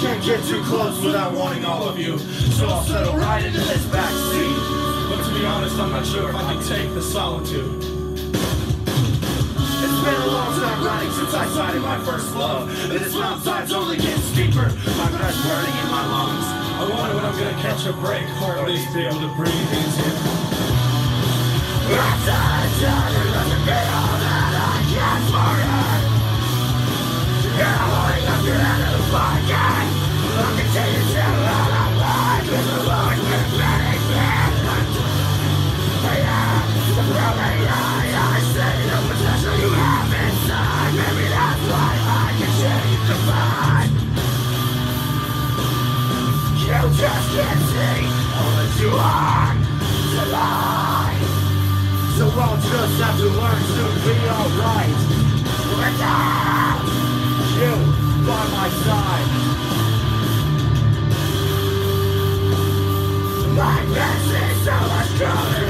can't get too close without wanting all of you. So I'll settle right into this back seat. But to be honest, I'm not sure if I can take the solitude. It's been a long time running since I sighted my first love. And this mountainside's only getting steeper. My breath burning in my lungs. I wonder when I'm gonna catch a break, or at least be able to breathe easier. You just can't see all that you are to. So I'll just have to learn to be alright. Without you by my side. My best is so much colder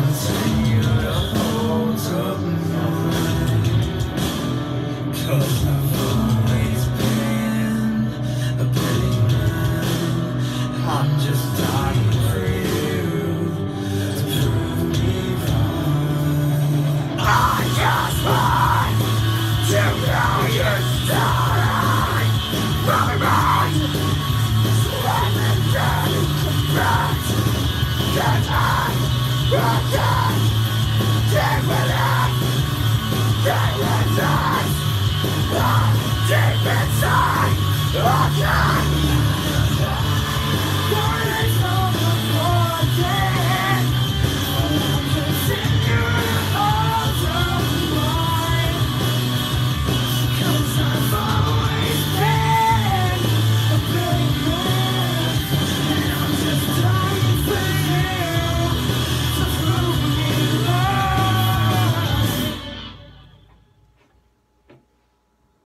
but I'll without. I'm